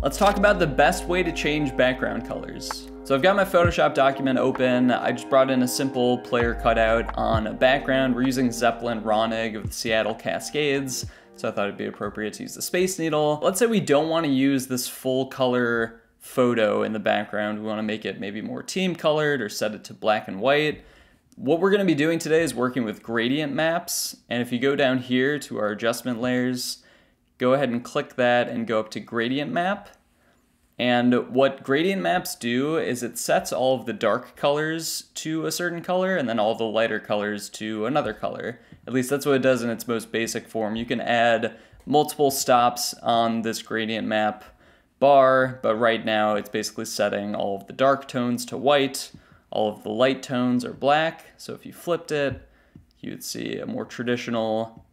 Let's talk about the best way to change background colors. So I've got my Photoshop document open. I just brought in a simple player cutout on a background. We're using Zeppelin Raunig of the Seattle Cascades. So I thought it'd be appropriate to use the Space Needle. Let's say we don't want to use this full color photo in the background. We want to make it maybe more team colored or set it to black and white. What we're going to be doing today is working with gradient maps. And if you go down here to our adjustment layers, go ahead and click that and go up to gradient map. And what gradient maps do is it sets all of the dark colors to a certain color and then all the lighter colors to another color. At least that's what it does in its most basic form. You can add multiple stops on this gradient map bar, but right now it's basically setting all of the dark tones to white, all of the light tones are black. So if you flipped it, you would see a more traditional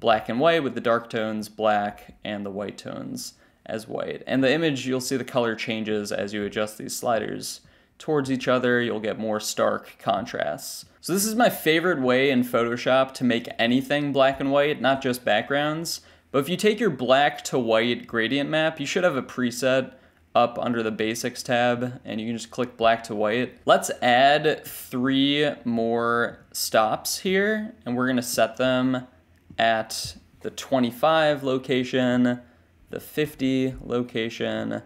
black and white with the dark tones black and the white tones as white. And the image, you'll see the color changes as you adjust these sliders towards each other, you'll get more stark contrasts. So this is my favorite way in Photoshop to make anything black and white, not just backgrounds. But if you take your black to white gradient map, you should have a preset up under the basics tab and you can just click black to white. Let's add three more stops here and we're gonna set them at the 25 location, the 50 location,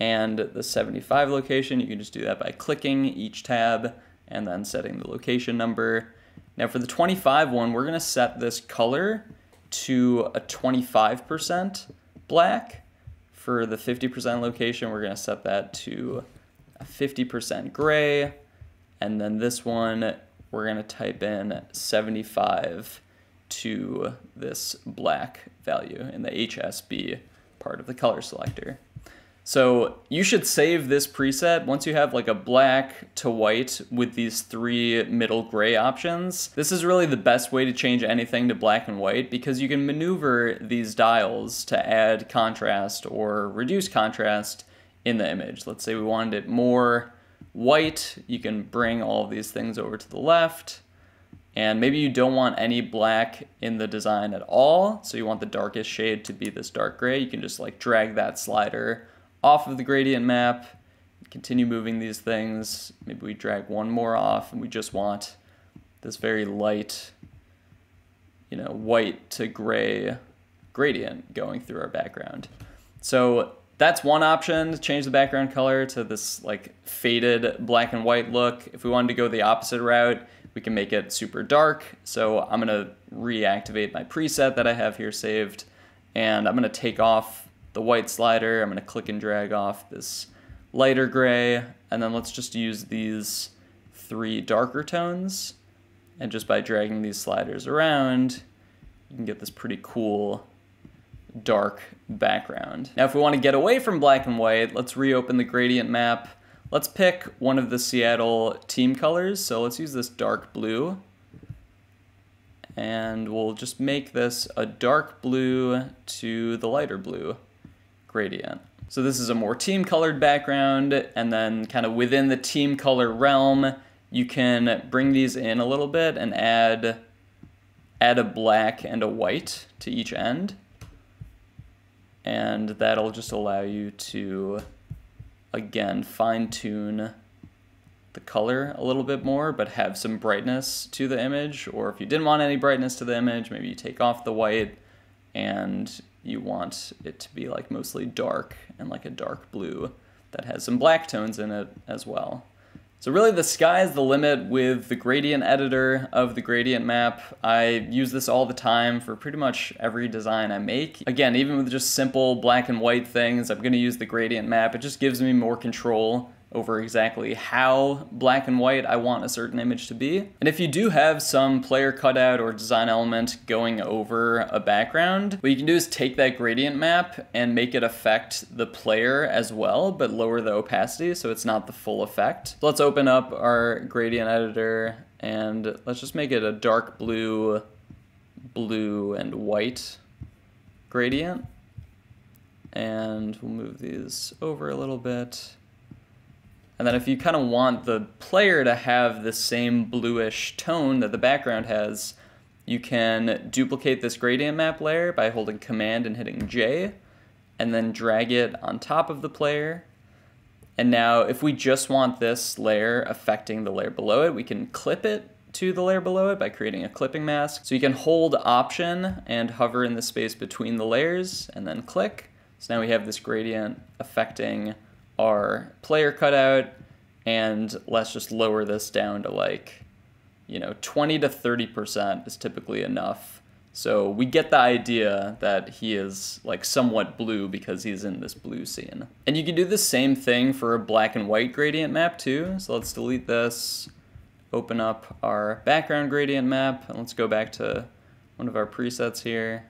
and the 75 location. You can just do that by clicking each tab and then setting the location number. Now for the 25 one, we're gonna set this color to a 25% black. For the 50% location, we're gonna set that to a 50% gray. And then this one, we're gonna type in 75 to this black value in the HSB part of the color selector. So you should save this preset once you have like a black to white with these three middle gray options. This is really the best way to change anything to black and white because you can maneuver these dials to add contrast or reduce contrast in the image. Let's say we wanted it more white, you can bring all of these things over to the left. And maybe you don't want any black in the design at all, so you want the darkest shade to be this dark gray. You can just like drag that slider off of the gradient map, continue moving these things. Maybe we drag one more off and we just want this very light, you know, white to gray gradient going through our background. So that's one option to change the background color to this like faded black and white look. If we wanted to go the opposite route, we can make it super dark. So I'm gonna reactivate my preset that I have here saved and I'm gonna take off the white slider. I'm to click and drag off this lighter gray, and then let's just use these three darker tones. And just by dragging these sliders around, you can get this pretty cool dark background. Now if we want to get away from black and white, let's reopen the gradient map. Let's pick one of the Seattle team colors. So let's use this dark blue. And we'll just make this a dark blue to the lighter blue gradient. So this is a more team colored background and then kind of within the team color realm, you can bring these in a little bit and add, add a black and a white to each end. And that'll just allow you to, again, fine tune the color a little bit more, but have some brightness to the image. Or if you didn't want any brightness to the image, maybe you take off the white and you want it to be like mostly dark and like a dark blue that has some black tones in it as well. So really the sky is the limit with the gradient editor of the gradient map. I use this all the time for pretty much every design I make. Again, even with just simple black and white things, I'm gonna use the gradient map. It just gives me more control over exactly how black and white I want a certain image to be. And if you do have some player cutout or design element going over a background, what you can do is take that gradient map and make it affect the player as well, but lower the opacity so it's not the full effect. So let's open up our gradient editor and let's just make it a dark blue, blue and white gradient. And we'll move these over a little bit. And then if you kind of want the player to have the same bluish tone that the background has, you can duplicate this gradient map layer by holding Command and hitting J. and then drag it on top of the player. And now if we just want this layer affecting the layer below it, we can clip it to the layer below it by creating a clipping mask. So you can hold option and hover in the space between the layers and then click. So now we have this gradient affecting our player cutout and let's just lower this down to like, you know, 20 to 30% is typically enough. So we get the idea that he is like somewhat blue because he's in this blue scene. And you can do the same thing for a black and white gradient map too. So let's delete this, open up our background gradient map, and let's go back to one of our presets here.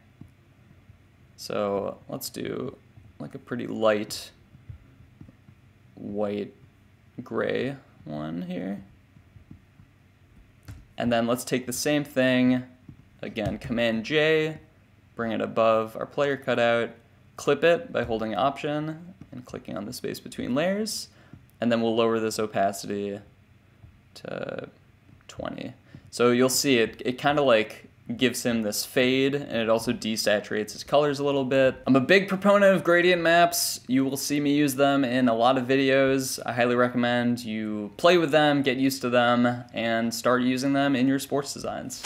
So let's do like a pretty light white gray one here. And then let's take the same thing, again, Command J, bring it above our player cutout, clip it by holding Option and clicking on the space between layers, and then we'll lower this opacity to 20. So you'll see it, it kind of like gives him this fade and it also desaturates his colors a little bit. I'm a big proponent of gradient maps. You will see me use them in a lot of videos. I highly recommend you play with them, get used to them, and start using them in your sports designs.